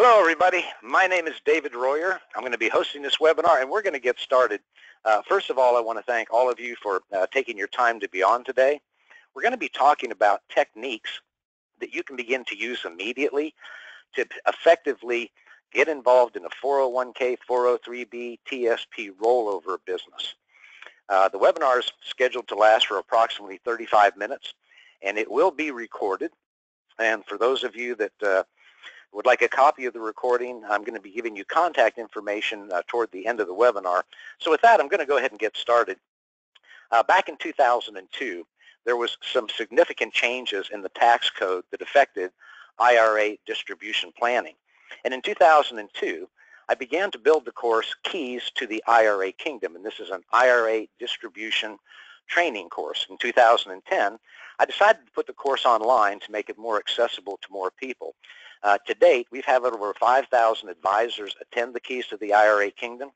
Hello, everybody. My name is David Royer. I'm going to be hosting this webinar, and we're going to get started. Uh, first of all, I want to thank all of you for uh, taking your time to be on today. We're going to be talking about techniques that you can begin to use immediately to effectively get involved in a 401k, 403b, TSP rollover business. Uh, the webinar is scheduled to last for approximately 35 minutes, and it will be recorded. And for those of you that uh, would like a copy of the recording, I'm going to be giving you contact information uh, toward the end of the webinar. So with that, I'm going to go ahead and get started. Uh, back in 2002, there was some significant changes in the tax code that affected IRA distribution planning. And in 2002, I began to build the course Keys to the IRA Kingdom, and this is an IRA distribution training course. In 2010, I decided to put the course online to make it more accessible to more people. Uh, to date, we've had over 5,000 advisors attend the Keys to the IRA Kingdom.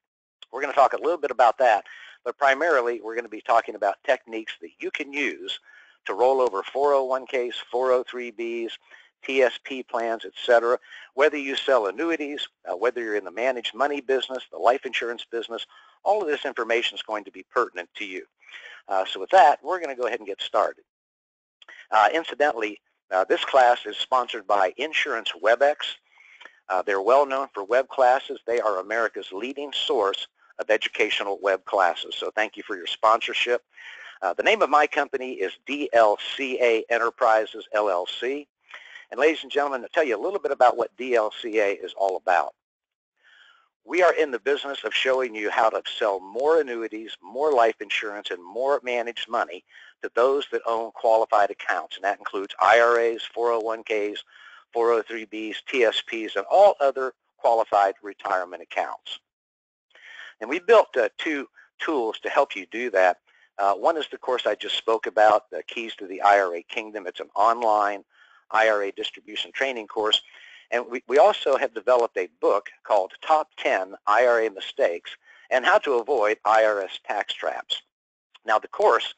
We're going to talk a little bit about that, but primarily we're going to be talking about techniques that you can use to roll over 401ks, 403bs, TSP plans, etc. Whether you sell annuities, uh, whether you're in the managed money business, the life insurance business, all of this information is going to be pertinent to you. Uh, so with that, we're going to go ahead and get started. Uh, incidentally, uh, this class is sponsored by Insurance WebEx. Uh, they're well known for web classes. They are America's leading source of educational web classes. So thank you for your sponsorship. Uh, the name of my company is DLCA Enterprises LLC. And ladies and gentlemen, I'll tell you a little bit about what DLCA is all about. We are in the business of showing you how to sell more annuities, more life insurance, and more managed money to those that own qualified accounts. And that includes IRAs, 401ks, 403bs, TSPs, and all other qualified retirement accounts. And we built uh, two tools to help you do that. Uh, one is the course I just spoke about, the Keys to the IRA Kingdom. It's an online IRA distribution training course. And we, we also have developed a book called Top 10 IRA Mistakes and How to Avoid IRS Tax Traps. Now the course,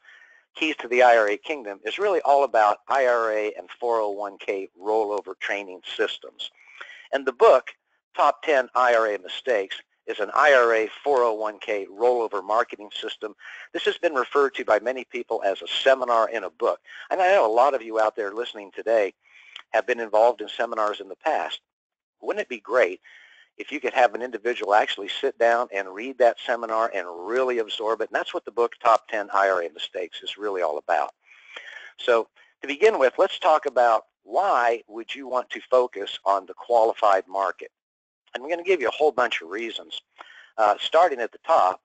Keys to the IRA Kingdom, is really all about IRA and 401k rollover training systems. And the book, Top 10 IRA Mistakes, is an IRA 401k rollover marketing system. This has been referred to by many people as a seminar in a book. And I know a lot of you out there listening today have been involved in seminars in the past. Wouldn't it be great if you could have an individual actually sit down and read that seminar and really absorb it? And that's what the book Top 10 IRA Mistakes is really all about. So to begin with, let's talk about why would you want to focus on the qualified market? And we're going to give you a whole bunch of reasons. Uh, starting at the top,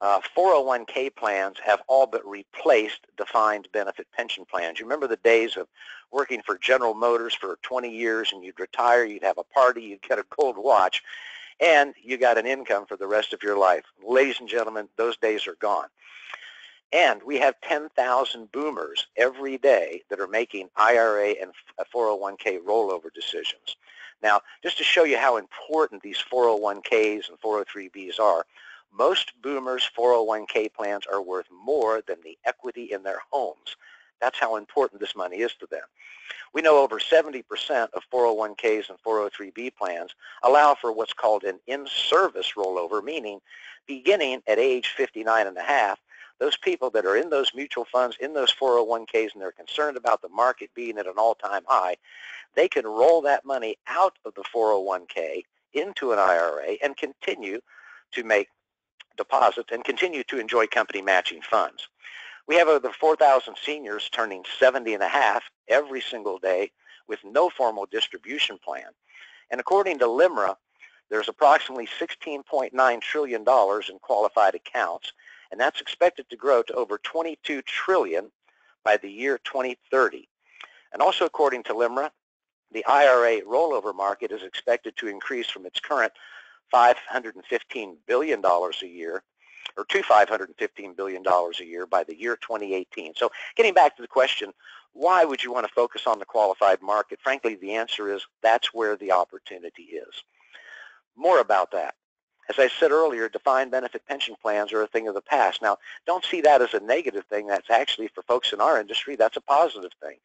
uh, 401k plans have all but replaced defined benefit pension plans. You remember the days of working for General Motors for 20 years and you'd retire, you'd have a party, you'd get a gold watch, and you got an income for the rest of your life. Ladies and gentlemen, those days are gone. And we have 10,000 boomers every day that are making IRA and 401k rollover decisions. Now, just to show you how important these 401ks and 403bs are, most boomers' 401k plans are worth more than the equity in their homes. That's how important this money is to them. We know over 70% of 401ks and 403b plans allow for what's called an in-service rollover, meaning beginning at age 59 and a half, those people that are in those mutual funds, in those 401ks, and they're concerned about the market being at an all-time high, they can roll that money out of the 401k into an IRA and continue to make deposits and continue to enjoy company matching funds. We have over 4,000 seniors turning 70 and a half every single day with no formal distribution plan. And according to LIMRA, there's approximately $16.9 trillion in qualified accounts, and that's expected to grow to over 22 trillion by the year 2030. And also according to LIMRA, the IRA rollover market is expected to increase from its current $515 billion a year or to $515 billion a year by the year 2018. So getting back to the question, why would you want to focus on the qualified market? Frankly, the answer is that's where the opportunity is. More about that. As I said earlier, defined benefit pension plans are a thing of the past. Now, don't see that as a negative thing. That's actually, for folks in our industry, that's a positive thing.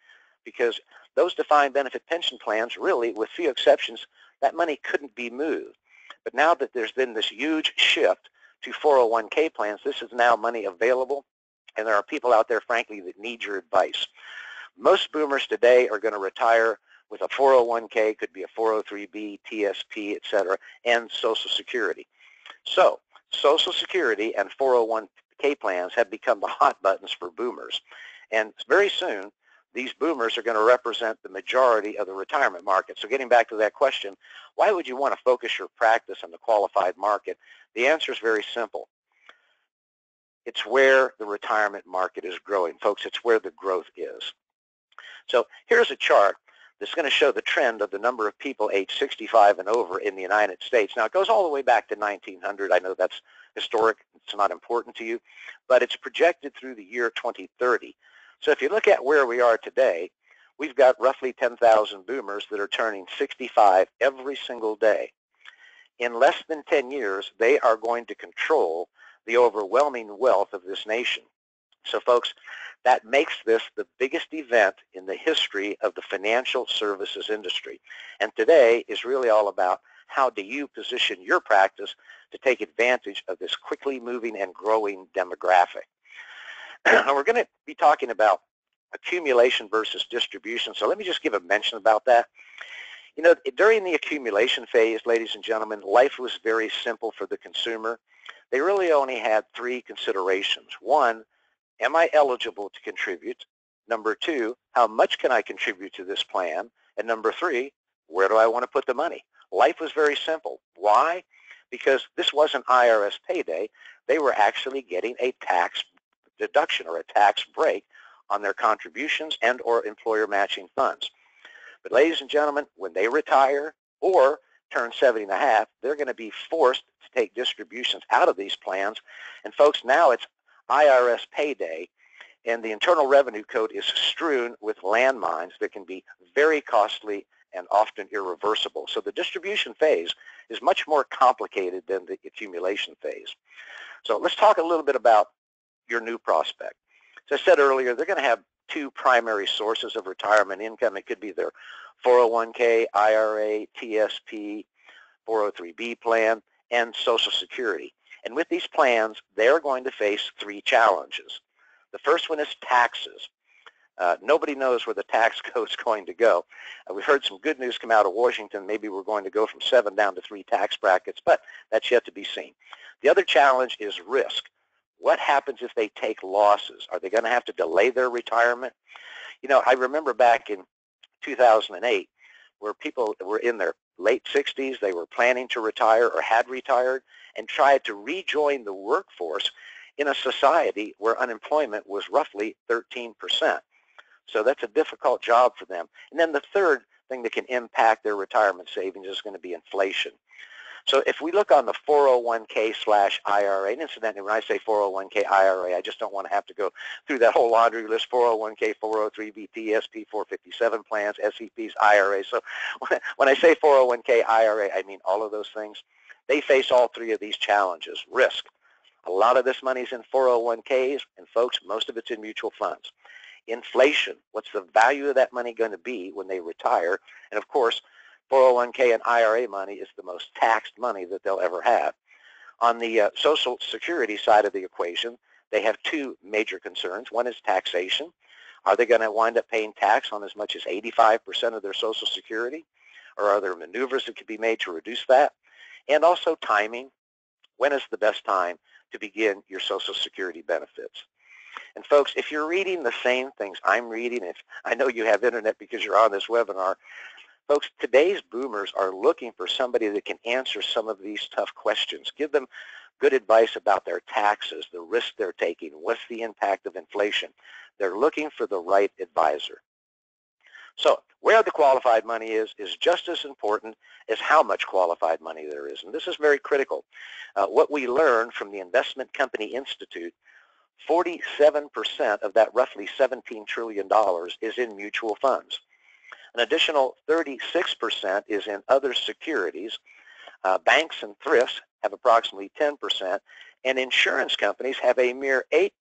because those defined benefit pension plans really, with few exceptions, that money couldn't be moved. But now that there's been this huge shift to 401k plans, this is now money available, and there are people out there, frankly, that need your advice. Most boomers today are going to retire with a 401k, could be a 403b, TSP, et cetera, and Social Security. So Social Security and 401k plans have become the hot buttons for boomers. And very soon, these boomers are going to represent the majority of the retirement market. So getting back to that question, why would you want to focus your practice on the qualified market? The answer is very simple. It's where the retirement market is growing. Folks, it's where the growth is. So here's a chart that's going to show the trend of the number of people age 65 and over in the United States. Now, it goes all the way back to 1900. I know that's historic. It's not important to you, but it's projected through the year 2030. So if you look at where we are today, we've got roughly 10,000 boomers that are turning 65 every single day. In less than 10 years, they are going to control the overwhelming wealth of this nation. So folks, that makes this the biggest event in the history of the financial services industry. And today is really all about how do you position your practice to take advantage of this quickly moving and growing demographic. we're going to be talking about accumulation versus distribution. So let me just give a mention about that. You know, during the accumulation phase, ladies and gentlemen, life was very simple for the consumer. They really only had three considerations. One, am I eligible to contribute? Number two, how much can I contribute to this plan? And number three, where do I want to put the money? Life was very simple. Why? Because this wasn't IRS payday. They were actually getting a tax deduction or a tax break on their contributions and or employer matching funds. But ladies and gentlemen, when they retire or turn 70 and a half, they're going to be forced to take distributions out of these plans. And folks, now it's IRS payday, and the Internal Revenue Code is strewn with landmines that can be very costly and often irreversible. So the distribution phase is much more complicated than the accumulation phase. So let's talk a little bit about your new prospect. As I said earlier, they're going to have two primary sources of retirement income. It could be their 401k, IRA, TSP, 403b plan, and Social Security. And with these plans, they're going to face three challenges. The first one is taxes. Uh, nobody knows where the tax code is going to go. Uh, we've heard some good news come out of Washington. Maybe we're going to go from seven down to three tax brackets, but that's yet to be seen. The other challenge is risk. What happens if they take losses? Are they going to have to delay their retirement? You know, I remember back in 2008 where people were in their late 60s, they were planning to retire or had retired and tried to rejoin the workforce in a society where unemployment was roughly 13%. So that's a difficult job for them. And then the third thing that can impact their retirement savings is going to be inflation. So if we look on the 401k slash IRA, and incidentally, when I say 401k IRA, I just don't want to have to go through that whole laundry list, 401k, 403b, TSP, 457 plans, SEPs, IRA. So when I say 401k IRA, I mean all of those things. They face all three of these challenges. Risk. A lot of this money is in 401ks, and folks, most of it's in mutual funds. Inflation. What's the value of that money going to be when they retire? And of course, 401k and IRA money is the most taxed money that they'll ever have. On the uh, Social Security side of the equation, they have two major concerns. One is taxation. Are they going to wind up paying tax on as much as 85% of their Social Security? Or are there maneuvers that could be made to reduce that? And also timing. When is the best time to begin your Social Security benefits? And folks, if you're reading the same things I'm reading, if I know you have internet because you're on this webinar, Folks, today's boomers are looking for somebody that can answer some of these tough questions. Give them good advice about their taxes, the risk they're taking, what's the impact of inflation. They're looking for the right advisor. So where the qualified money is is just as important as how much qualified money there is. And this is very critical. Uh, what we learned from the Investment Company Institute, 47% of that roughly $17 trillion is in mutual funds. An additional 36% is in other securities. Uh, banks and thrifts have approximately 10%, and insurance companies have a mere 8%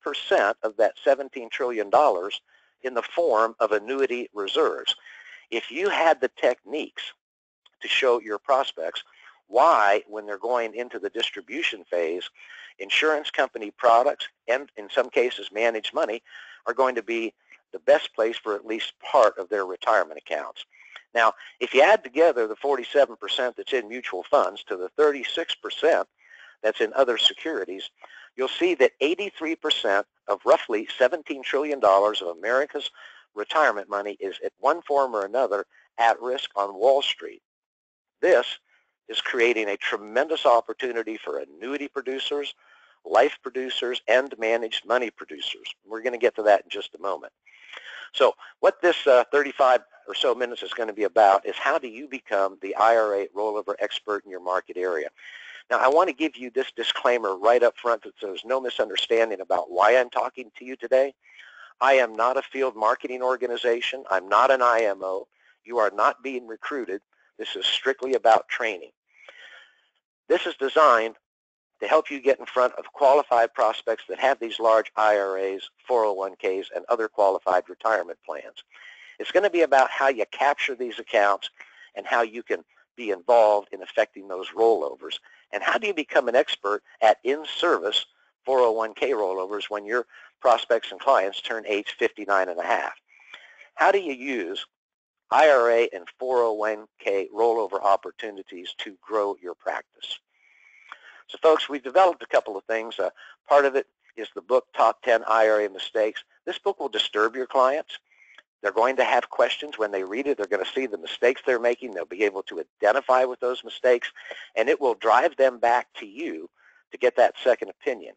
of that $17 trillion in the form of annuity reserves. If you had the techniques to show your prospects why, when they're going into the distribution phase, insurance company products and in some cases managed money are going to be the best place for at least part of their retirement accounts. Now, if you add together the 47% that's in mutual funds to the 36% that's in other securities, you'll see that 83% of roughly $17 trillion of America's retirement money is at one form or another at risk on Wall Street. This is creating a tremendous opportunity for annuity producers, life producers, and managed money producers. We're going to get to that in just a moment. So what this uh, 35 or so minutes is going to be about is how do you become the IRA rollover expert in your market area. Now, I want to give you this disclaimer right up front so there's no misunderstanding about why I'm talking to you today. I am not a field marketing organization. I'm not an IMO. You are not being recruited. This is strictly about training. This is designed to help you get in front of qualified prospects that have these large IRAs, 401ks, and other qualified retirement plans. It's going to be about how you capture these accounts and how you can be involved in affecting those rollovers. And how do you become an expert at in-service 401k rollovers when your prospects and clients turn age 59 and a half? How do you use IRA and 401k rollover opportunities to grow your practice? So folks, we've developed a couple of things. Uh, part of it is the book Top 10 IRA Mistakes. This book will disturb your clients. They're going to have questions when they read it. They're going to see the mistakes they're making. They'll be able to identify with those mistakes, and it will drive them back to you to get that second opinion.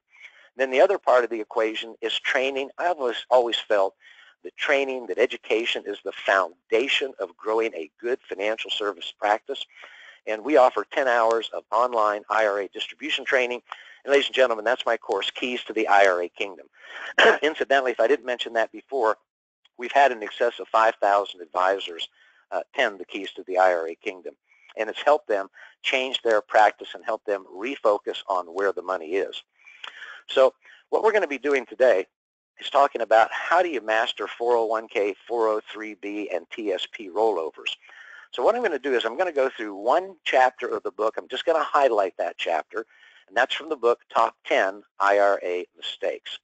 Then the other part of the equation is training. I've always, always felt that training, that education is the foundation of growing a good financial service practice and we offer 10 hours of online IRA distribution training. And ladies and gentlemen, that's my course, Keys to the IRA Kingdom. Incidentally, if I didn't mention that before, we've had in excess of 5,000 advisors uh, attend the Keys to the IRA Kingdom. And it's helped them change their practice and help them refocus on where the money is. So what we're going to be doing today is talking about how do you master 401k, 403b, and TSP rollovers. So what I'm going to do is I'm going to go through one chapter of the book. I'm just going to highlight that chapter, and that's from the book Top 10 IRA Mistakes.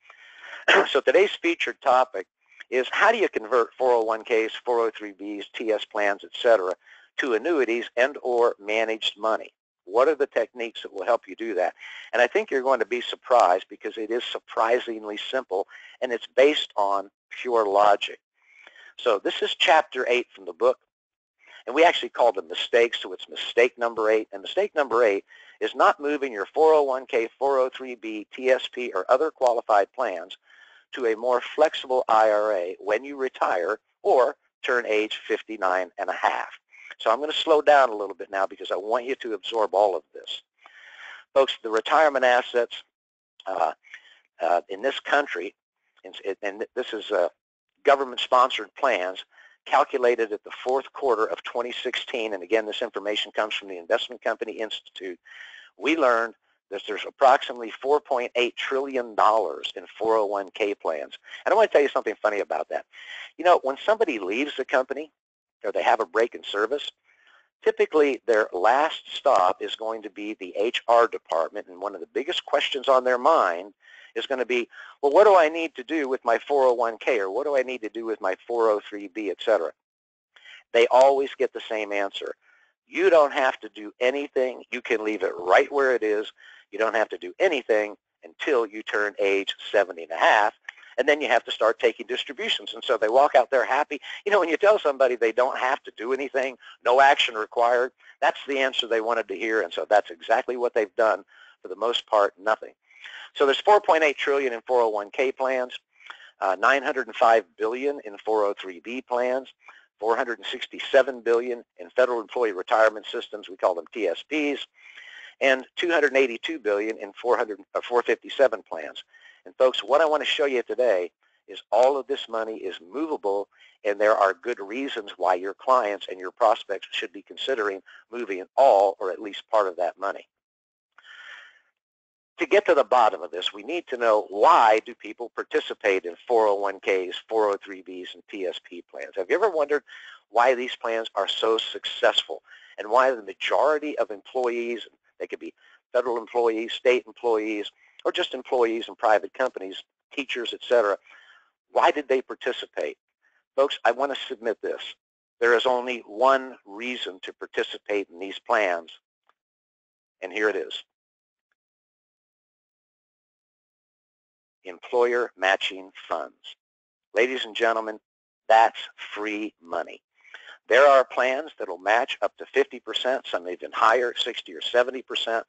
so today's featured topic is how do you convert 401ks, 403bs, TS plans, etc., to annuities and or managed money? What are the techniques that will help you do that? And I think you're going to be surprised because it is surprisingly simple, and it's based on pure logic. So this is chapter 8 from the book, and we actually call them mistakes, so it's mistake number eight. And mistake number eight is not moving your 401k, 403b, TSP, or other qualified plans to a more flexible IRA when you retire or turn age 59 and a half. So I'm going to slow down a little bit now because I want you to absorb all of this. Folks, the retirement assets uh, uh, in this country, and, and this is uh, government-sponsored plans, calculated at the fourth quarter of 2016, and again, this information comes from the Investment Company Institute, we learned that there's approximately $4.8 trillion in 401k plans. And I want to tell you something funny about that. You know, when somebody leaves the company or they have a break in service, typically their last stop is going to be the HR department, and one of the biggest questions on their mind is going to be, well, what do I need to do with my 401k or what do I need to do with my 403b, etc. They always get the same answer. You don't have to do anything. You can leave it right where it is. You don't have to do anything until you turn age 70 and a half, and then you have to start taking distributions. And so they walk out there happy. You know, when you tell somebody they don't have to do anything, no action required, that's the answer they wanted to hear, and so that's exactly what they've done for the most part, nothing. So there's 4.8 trillion in 401k plans, uh, 905 billion in 403b plans, 467 billion in federal employee retirement systems, we call them TSPs, and 282 billion in 400, uh, 457 plans. And folks, what I want to show you today is all of this money is movable and there are good reasons why your clients and your prospects should be considering moving all or at least part of that money. To get to the bottom of this, we need to know why do people participate in 401ks, 403bs, and PSP plans. Have you ever wondered why these plans are so successful and why the majority of employees, they could be federal employees, state employees, or just employees in private companies, teachers, etc., why did they participate? Folks, I want to submit this. There is only one reason to participate in these plans, and here it is. Employer matching funds. Ladies and gentlemen, that's free money. There are plans that will match up to 50%, some even higher, 60 or 70%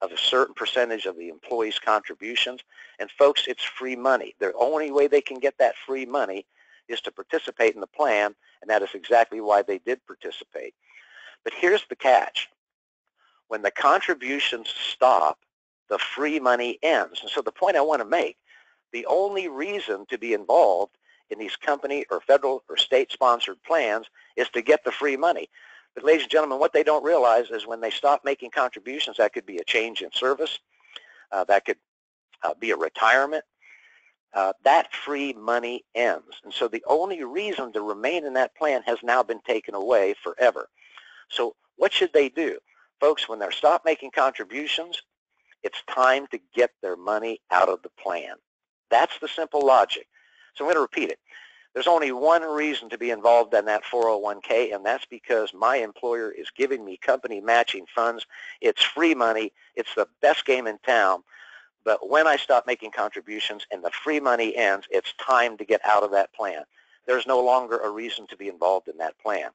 of a certain percentage of the employee's contributions. And folks, it's free money. The only way they can get that free money is to participate in the plan, and that is exactly why they did participate. But here's the catch. When the contributions stop, the free money ends. And so the point I want to make, the only reason to be involved in these company or federal or state-sponsored plans is to get the free money. But ladies and gentlemen, what they don't realize is when they stop making contributions, that could be a change in service, uh, that could uh, be a retirement, uh, that free money ends. And so the only reason to remain in that plan has now been taken away forever. So what should they do? Folks, when they stop making contributions, it's time to get their money out of the plan. That's the simple logic. So I'm going to repeat it. There's only one reason to be involved in that 401k, and that's because my employer is giving me company matching funds. It's free money. It's the best game in town. But when I stop making contributions and the free money ends, it's time to get out of that plan. There's no longer a reason to be involved in that plan.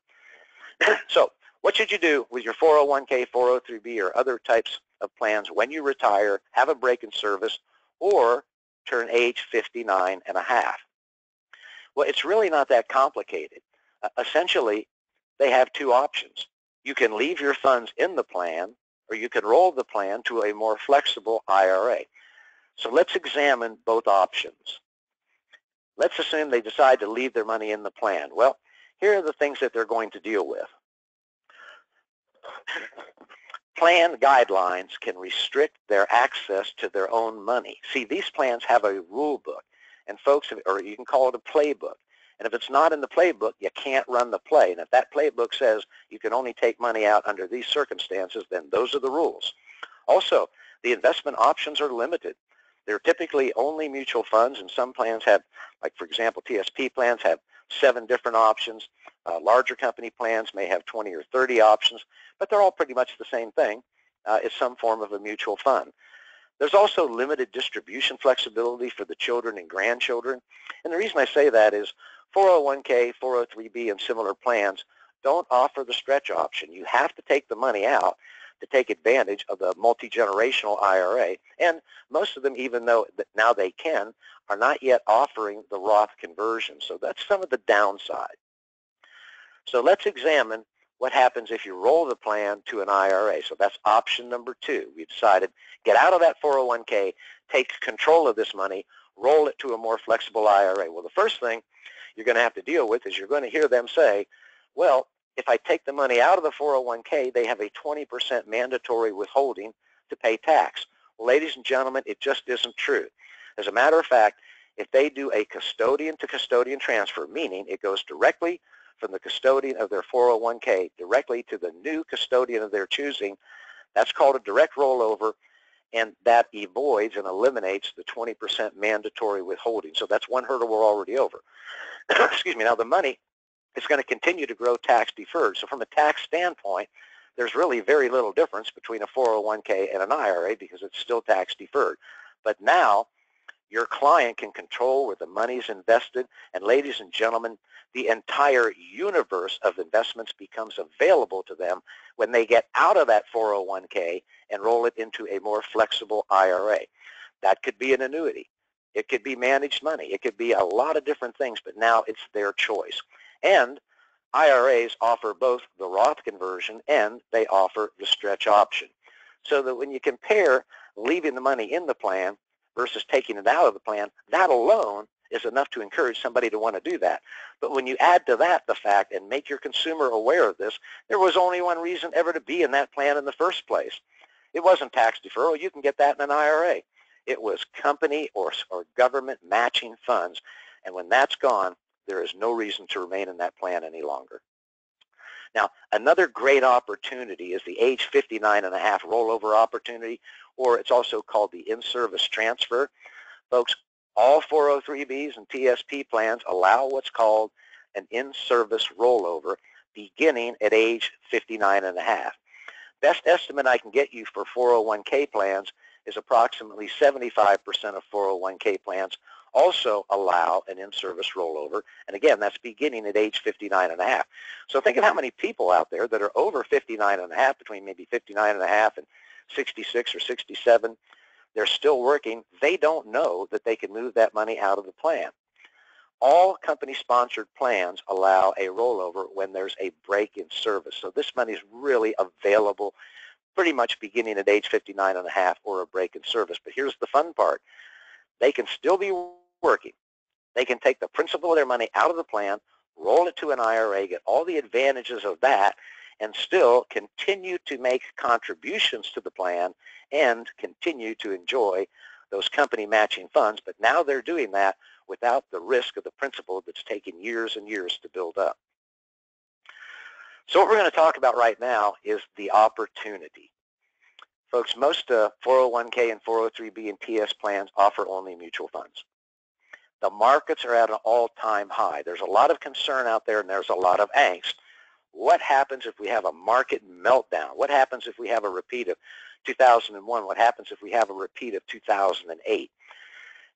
so what should you do with your 401k, 403b, or other types of plans when you retire, have a break in service, or turn age 59 and a half? Well, it's really not that complicated. Uh, essentially, they have two options. You can leave your funds in the plan, or you can roll the plan to a more flexible IRA. So let's examine both options. Let's assume they decide to leave their money in the plan. Well, here are the things that they're going to deal with. Plan guidelines can restrict their access to their own money. See, these plans have a rule book and folks, or you can call it a playbook. And if it's not in the playbook, you can't run the play. And if that playbook says you can only take money out under these circumstances, then those are the rules. Also, the investment options are limited. They're typically only mutual funds, and some plans have, like for example, TSP plans have seven different options. Uh, larger company plans may have 20 or 30 options, but they're all pretty much the same thing. Uh, it's some form of a mutual fund. There's also limited distribution flexibility for the children and grandchildren. And the reason I say that is 401k, 403b, and similar plans don't offer the stretch option. You have to take the money out to take advantage of the multi-generational IRA. And most of them, even though now they can, are not yet offering the Roth conversion. So that's some of the downside. So let's examine what happens if you roll the plan to an IRA. So that's option number two. We decided get out of that 401k, take control of this money, roll it to a more flexible IRA. Well, the first thing you're going to have to deal with is you're going to hear them say, well, if I take the money out of the 401k, they have a 20% mandatory withholding to pay tax. Well, ladies and gentlemen, it just isn't true. As a matter of fact, if they do a custodian to custodian transfer, meaning it goes directly from the custodian of their 401k directly to the new custodian of their choosing. That's called a direct rollover, and that avoids and eliminates the 20% mandatory withholding. So that's one hurdle we're already over. Excuse me. Now the money is going to continue to grow tax deferred. So from a tax standpoint, there's really very little difference between a 401k and an IRA because it's still tax deferred. But now your client can control where the money is invested. And ladies and gentlemen, the entire universe of investments becomes available to them when they get out of that 401k and roll it into a more flexible IRA. That could be an annuity. It could be managed money. It could be a lot of different things, but now it's their choice. And IRAs offer both the Roth conversion and they offer the stretch option. So that when you compare leaving the money in the plan versus taking it out of the plan, that alone is enough to encourage somebody to want to do that. But when you add to that the fact and make your consumer aware of this, there was only one reason ever to be in that plan in the first place. It wasn't tax deferral. You can get that in an IRA. It was company or, or government matching funds. And when that's gone, there is no reason to remain in that plan any longer. Now, another great opportunity is the age 59 and a half rollover opportunity, or it's also called the in-service transfer. Folks, all 403Bs and TSP plans allow what's called an in-service rollover beginning at age 59 and a half. Best estimate I can get you for 401k plans is approximately 75% of 401k plans also allow an in-service rollover. And again, that's beginning at age 59 and a half. So think of how many people out there that are over 59 and a half, between maybe 59 and a half and 66 or 67. They're still working. They don't know that they can move that money out of the plan. All company-sponsored plans allow a rollover when there's a break in service. So this money is really available pretty much beginning at age 59 and a half or a break in service. But here's the fun part. They can still be working. They can take the principal of their money out of the plan, roll it to an IRA, get all the advantages of that, and still continue to make contributions to the plan and continue to enjoy those company matching funds. But now they're doing that without the risk of the principal that's taken years and years to build up. So what we're going to talk about right now is the opportunity. Folks, most uh, 401k and 403b and TS plans offer only mutual funds. The markets are at an all-time high. There's a lot of concern out there and there's a lot of angst. What happens if we have a market meltdown? What happens if we have a repeat of 2001? What happens if we have a repeat of 2008?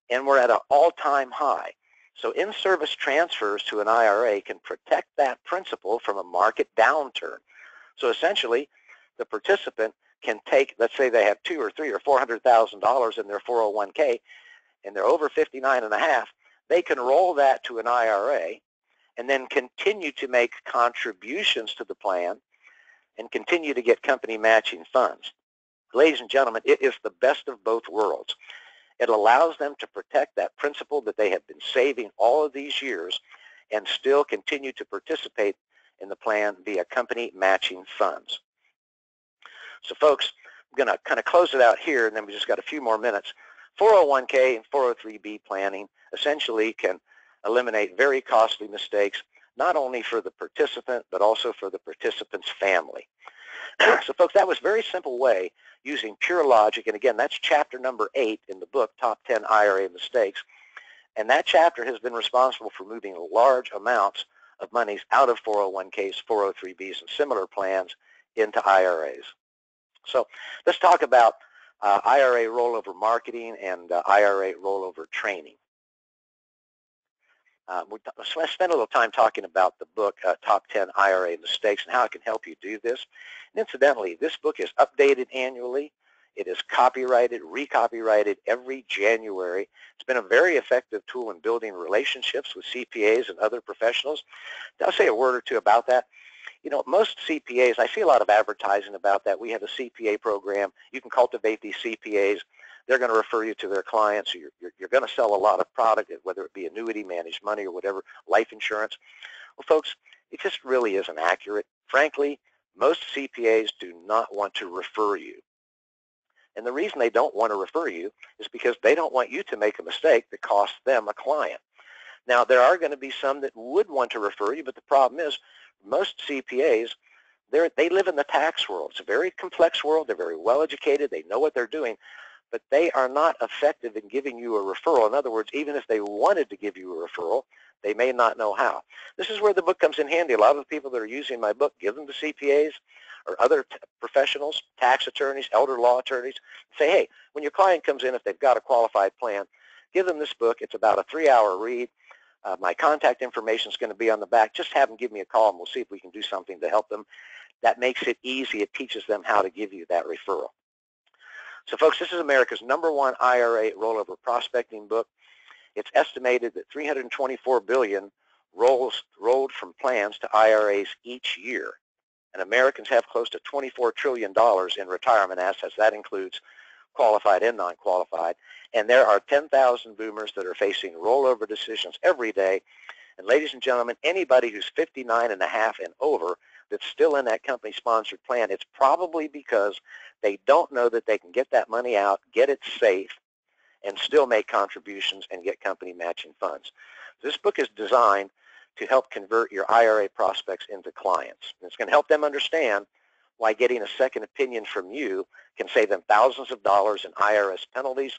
And we're at an all-time high. So in-service transfers to an IRA can protect that principal from a market downturn. So essentially, the participant can take, let's say they have two or three or four hundred thousand dollars in their 401k, and they're over 59 and a half, they can roll that to an IRA and then continue to make contributions to the plan and continue to get company matching funds. Ladies and gentlemen, it is the best of both worlds. It allows them to protect that principal that they have been saving all of these years and still continue to participate in the plan via company matching funds. So folks, I'm going to kind of close it out here, and then we just got a few more minutes. 401k and 403b planning essentially can eliminate very costly mistakes, not only for the participant, but also for the participant's family. so folks, that was a very simple way using pure logic. And again, that's chapter number eight in the book, Top 10 IRA Mistakes. And that chapter has been responsible for moving large amounts of monies out of 401ks, 403bs, and similar plans into IRAs. So let's talk about uh, IRA rollover marketing and uh, IRA rollover training. Uh, we spent a little time talking about the book, uh, Top 10 IRA Mistakes, and how it can help you do this. And incidentally, this book is updated annually. It is copyrighted, recopyrighted every January. It's been a very effective tool in building relationships with CPAs and other professionals. I'll say a word or two about that. You know, most CPAs, I see a lot of advertising about that. We have a CPA program. You can cultivate these CPAs. They're going to refer you to their clients. You're, you're, you're going to sell a lot of product, whether it be annuity, managed money, or whatever, life insurance. Well, folks, it just really isn't accurate. Frankly, most CPAs do not want to refer you. And the reason they don't want to refer you is because they don't want you to make a mistake that costs them a client. Now, there are going to be some that would want to refer you, but the problem is most CPAs, they live in the tax world. It's a very complex world. They're very well educated. They know what they're doing, but they are not effective in giving you a referral. In other words, even if they wanted to give you a referral, they may not know how. This is where the book comes in handy. A lot of the people that are using my book give them to CPAs or other professionals, tax attorneys, elder law attorneys. Say, hey, when your client comes in, if they've got a qualified plan, give them this book. It's about a three-hour read. Uh, my contact information is going to be on the back. Just have them give me a call, and we'll see if we can do something to help them. That makes it easy. It teaches them how to give you that referral. So, folks, this is America's number one IRA rollover prospecting book. It's estimated that 324 billion rolls rolled from plans to IRAs each year. And Americans have close to $24 trillion in retirement assets. That includes qualified and non-qualified. And there are 10,000 boomers that are facing rollover decisions every day. And ladies and gentlemen, anybody who's 59 and a half and over, that's still in that company-sponsored plan, it's probably because they don't know that they can get that money out, get it safe, and still make contributions and get company matching funds. This book is designed to help convert your IRA prospects into clients. And it's going to help them understand why getting a second opinion from you can save them thousands of dollars in IRS penalties,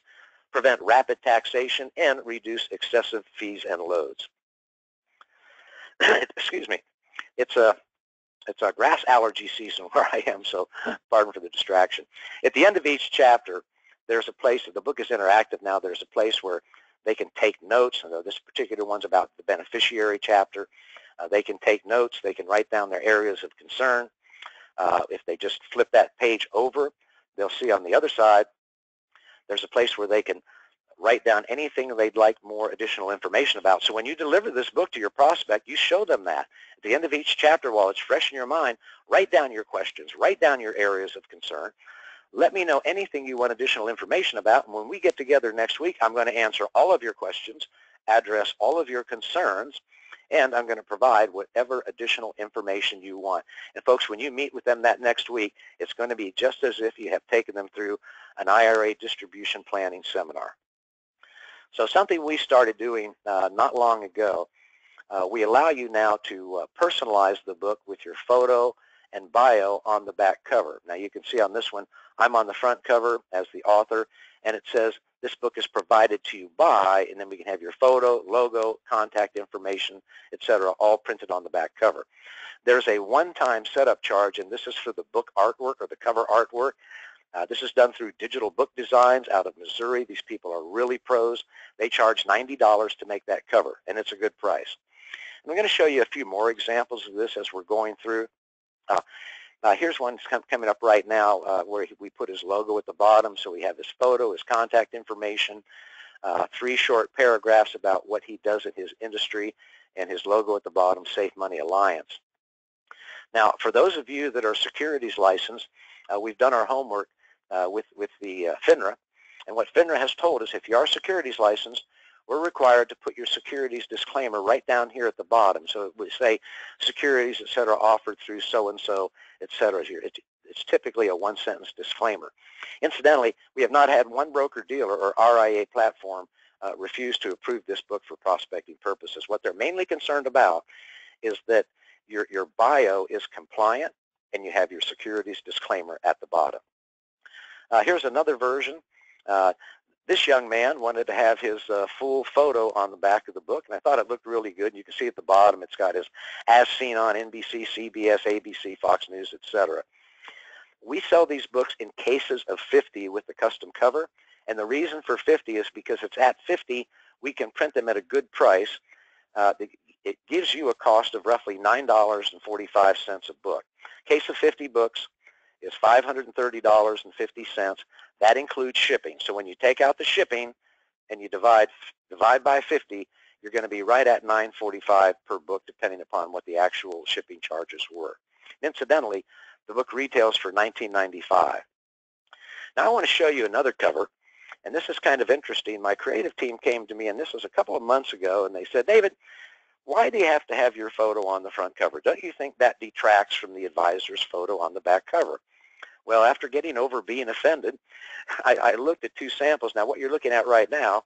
prevent rapid taxation, and reduce excessive fees and loads. Excuse me. It's a it's a grass allergy season where I am, so pardon for the distraction. At the end of each chapter, there's a place, the book is interactive now, there's a place where they can take notes. And this particular one's about the beneficiary chapter. Uh, they can take notes. They can write down their areas of concern. Uh, if they just flip that page over, they'll see on the other side, there's a place where they can write down anything they'd like more additional information about. So when you deliver this book to your prospect, you show them that. At the end of each chapter, while it's fresh in your mind, write down your questions, write down your areas of concern, let me know anything you want additional information about. And when we get together next week, I'm going to answer all of your questions, address all of your concerns, and I'm going to provide whatever additional information you want. And folks, when you meet with them that next week, it's going to be just as if you have taken them through an IRA distribution planning seminar. So something we started doing uh, not long ago, uh, we allow you now to uh, personalize the book with your photo and bio on the back cover. Now you can see on this one, I'm on the front cover as the author, and it says this book is provided to you by, and then we can have your photo, logo, contact information, etc., all printed on the back cover. There's a one-time setup charge, and this is for the book artwork or the cover artwork. Uh, this is done through Digital Book Designs out of Missouri. These people are really pros. They charge $90 to make that cover, and it's a good price. And I'm going to show you a few more examples of this as we're going through. Uh, uh, here's one coming up right now uh, where we put his logo at the bottom. So we have his photo, his contact information, uh, three short paragraphs about what he does in his industry, and his logo at the bottom, Safe Money Alliance. Now, for those of you that are securities licensed, uh, we've done our homework with, with the uh, FINRA. And what FINRA has told us, if you are securities licensed, we're required to put your securities disclaimer right down here at the bottom. So we say securities, et cetera, offered through so-and-so, et cetera. It's typically a one-sentence disclaimer. Incidentally, we have not had one broker-dealer or RIA platform uh, refuse to approve this book for prospecting purposes. What they're mainly concerned about is that your, your bio is compliant and you have your securities disclaimer at the bottom. Uh, here's another version. Uh, this young man wanted to have his uh, full photo on the back of the book, and I thought it looked really good. And you can see at the bottom, it's got his as seen on NBC, CBS, ABC, Fox News, etc. We sell these books in cases of 50 with the custom cover, and the reason for 50 is because it's at 50, we can print them at a good price. Uh, it gives you a cost of roughly $9.45 a book. Case of 50 books is $530.50. That includes shipping. So when you take out the shipping and you divide divide by 50, you're going to be right at 945 per book, depending upon what the actual shipping charges were. Incidentally, the book retails for 1995. Now I want to show you another cover, and this is kind of interesting. My creative team came to me, and this was a couple of months ago, and they said, David, why do you have to have your photo on the front cover? Don't you think that detracts from the advisor's photo on the back cover? Well, after getting over being offended, I, I looked at two samples. Now, what you're looking at right now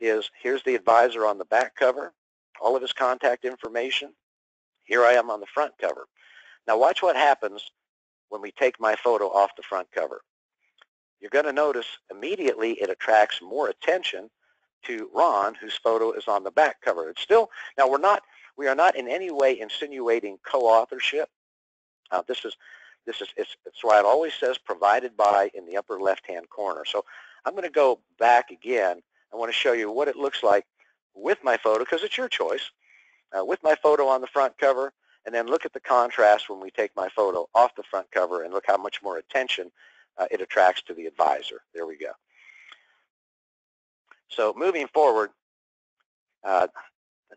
is here's the advisor on the back cover, all of his contact information. Here I am on the front cover. Now, watch what happens when we take my photo off the front cover. You're going to notice immediately it attracts more attention to Ron, whose photo is on the back cover. It's still, now we're not, we are not in any way insinuating co-authorship. Uh, this is this is it's, it's why it always says provided by in the upper left-hand corner. So I'm going to go back again. I want to show you what it looks like with my photo, because it's your choice, uh, with my photo on the front cover, and then look at the contrast when we take my photo off the front cover and look how much more attention uh, it attracts to the advisor. There we go. So moving forward, uh,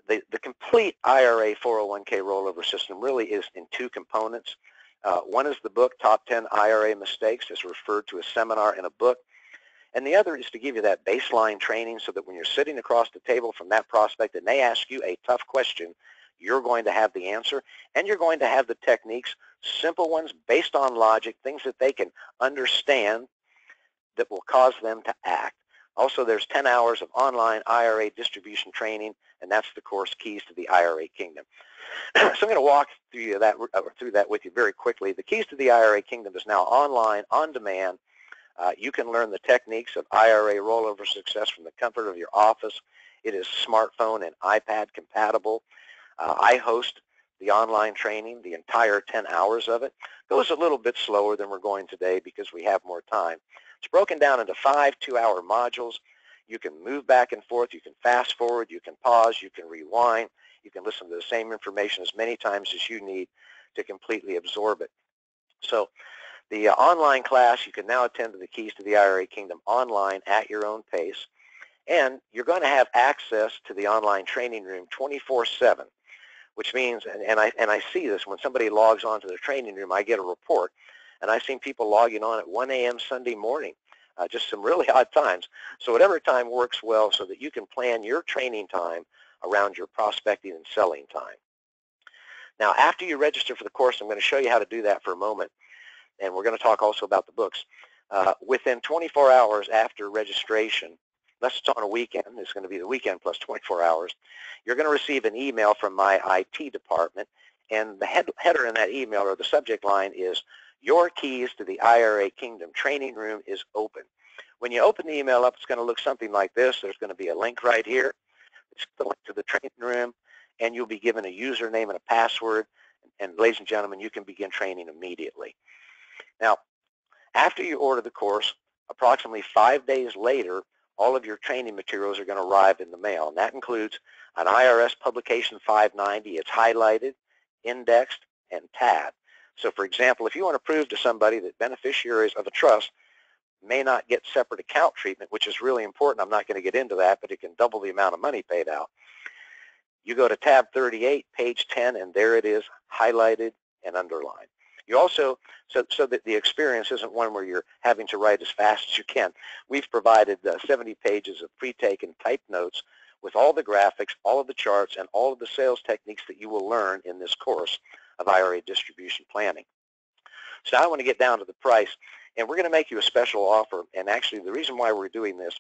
the, the complete IRA 401k rollover system really is in two components. Uh, one is the book, Top 10 IRA Mistakes. It's referred to a seminar in a book. And the other is to give you that baseline training so that when you're sitting across the table from that prospect and they ask you a tough question, you're going to have the answer, and you're going to have the techniques, simple ones based on logic, things that they can understand that will cause them to act. Also, there's 10 hours of online IRA distribution training, and that's the course Keys to the IRA Kingdom. so I'm going to walk through that, uh, through that with you very quickly. The Keys to the IRA Kingdom is now online, on demand. Uh, you can learn the techniques of IRA rollover success from the comfort of your office. It is smartphone and iPad compatible. Uh, I host the online training, the entire 10 hours of it. Goes a little bit slower than we're going today because we have more time. It's broken down into five two-hour modules. You can move back and forth. You can fast forward. You can pause. You can rewind. You can listen to the same information as many times as you need to completely absorb it. So the uh, online class, you can now attend to the Keys to the IRA Kingdom online at your own pace. And you're going to have access to the online training room 24-7, which means, and, and, I, and I see this, when somebody logs on to the training room, I get a report and I've seen people logging on at 1 a.m. Sunday morning, uh, just some really odd times. So whatever time works well so that you can plan your training time around your prospecting and selling time. Now, after you register for the course, I'm going to show you how to do that for a moment. And we're going to talk also about the books. Uh, within 24 hours after registration, unless it's on a weekend, it's going to be the weekend plus 24 hours, you're going to receive an email from my IT department. And the head, header in that email or the subject line is your keys to the IRA Kingdom training room is open. When you open the email up, it's going to look something like this. There's going to be a link right here. It's the link to the training room, and you'll be given a username and a password. And ladies and gentlemen, you can begin training immediately. Now, after you order the course, approximately five days later, all of your training materials are going to arrive in the mail. And that includes an IRS Publication 590. It's highlighted, indexed, and tabbed. So for example, if you want to prove to somebody that beneficiaries of a trust may not get separate account treatment, which is really important, I'm not going to get into that, but it can double the amount of money paid out. You go to tab 38, page 10, and there it is, highlighted and underlined. You also, so, so that the experience isn't one where you're having to write as fast as you can, we've provided uh, 70 pages of pre-taken type notes with all the graphics, all of the charts, and all of the sales techniques that you will learn in this course of IRA distribution planning. So I want to get down to the price, and we're going to make you a special offer. And actually, the reason why we're doing this,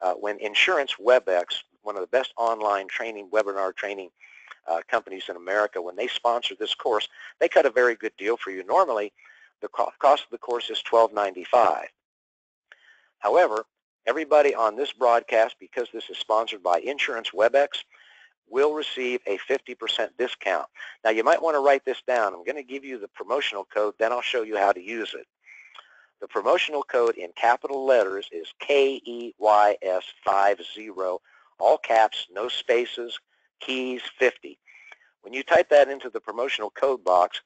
uh, when InsuranceWebX, one of the best online training, webinar training uh, companies in America, when they sponsor this course, they cut a very good deal for you. Normally, the cost of the course is $12.95. However, everybody on this broadcast, because this is sponsored by InsuranceWebX, will receive a 50% discount. Now you might want to write this down. I'm going to give you the promotional code, then I'll show you how to use it. The promotional code in capital letters is KEYS50, all caps, no spaces, keys 50. When you type that into the promotional code box,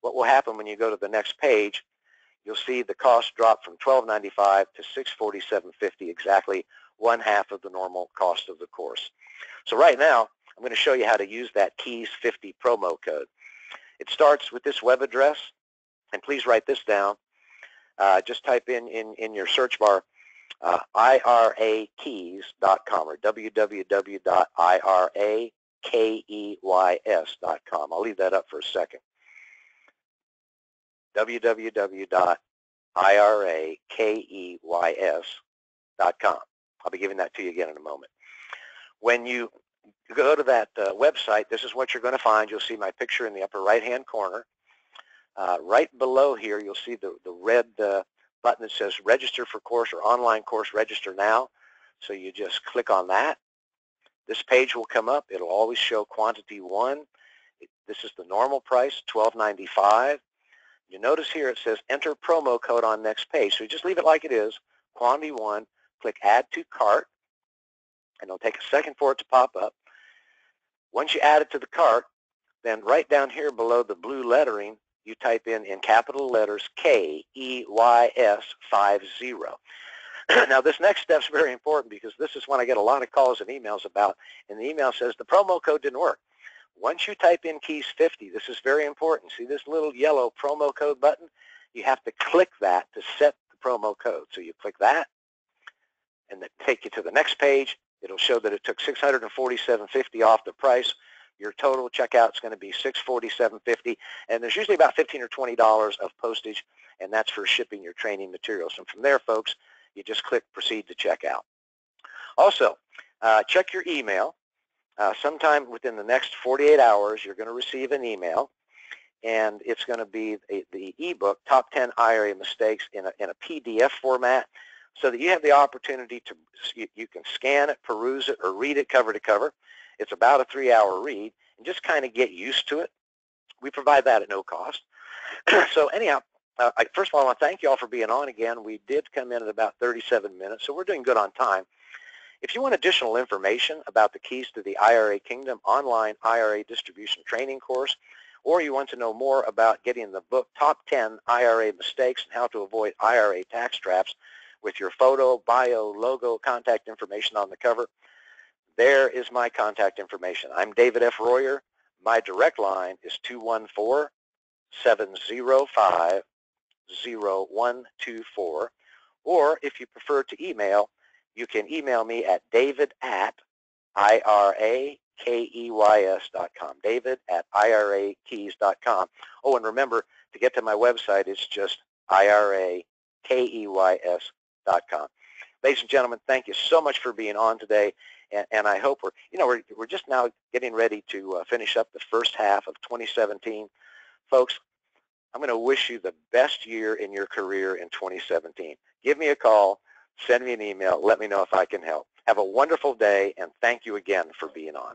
what will happen when you go to the next page, you'll see the cost drop from $12.95 to $647.50, exactly one half of the normal cost of the course. So right now, I'm going to show you how to use that KEYS50 promo code. It starts with this web address, and please write this down. Uh, just type in, in in your search bar uh, irakeys.com or www.irakeys.com. I'll leave that up for a second. www.irakeys.com. I'll be giving that to you again in a moment. When you you go to that uh, website, this is what you're going to find. You'll see my picture in the upper right-hand corner. Uh, right below here, you'll see the, the red uh, button that says register for course or online course register now. So you just click on that. This page will come up. It'll always show quantity one. It, this is the normal price, $12.95. You notice here it says enter promo code on next page. So you just leave it like it is, quantity one, click add to cart, and it'll take a second for it to pop up. Once you add it to the cart, then right down here below the blue lettering, you type in in capital letters K-E-Y-S-50. now this next step is very important because this is one I get a lot of calls and emails about, and the email says the promo code didn't work. Once you type in keys 50, this is very important. See this little yellow promo code button? You have to click that to set the promo code. So you click that, and then take you to the next page, It'll show that it took 647.50 off the price. your total checkout is going to be 647.50, and there's usually about 15 or 20 dollars of postage, and that's for shipping your training materials. And from there, folks, you just click proceed to checkout. Also, uh, check your email. Uh, sometime within the next 48 hours, you're going to receive an email, and it's going to be a, the ebook, Top 10 IRA Mistakes, in a, in a PDF format so that you have the opportunity to, you, you can scan it, peruse it, or read it cover to cover. It's about a three-hour read, and just kind of get used to it. We provide that at no cost. so anyhow, uh, I, first of all, I want to thank you all for being on again. We did come in at about 37 minutes, so we're doing good on time. If you want additional information about the Keys to the IRA Kingdom online IRA distribution training course, or you want to know more about getting the book Top 10 IRA Mistakes and how to avoid IRA tax traps with your photo, bio, logo, contact information on the cover, there is my contact information. I'm David F. Royer. My direct line is 214-705-0124. Or if you prefer to email, you can email me at david at irakeys.com. David at irakeys.com. Oh, and remember, to get to my website, it's just Ladies and gentlemen, thank you so much for being on today. And, and I hope we're, you know, we're, we're just now getting ready to uh, finish up the first half of 2017. Folks, I'm going to wish you the best year in your career in 2017. Give me a call, send me an email, let me know if I can help. Have a wonderful day, and thank you again for being on.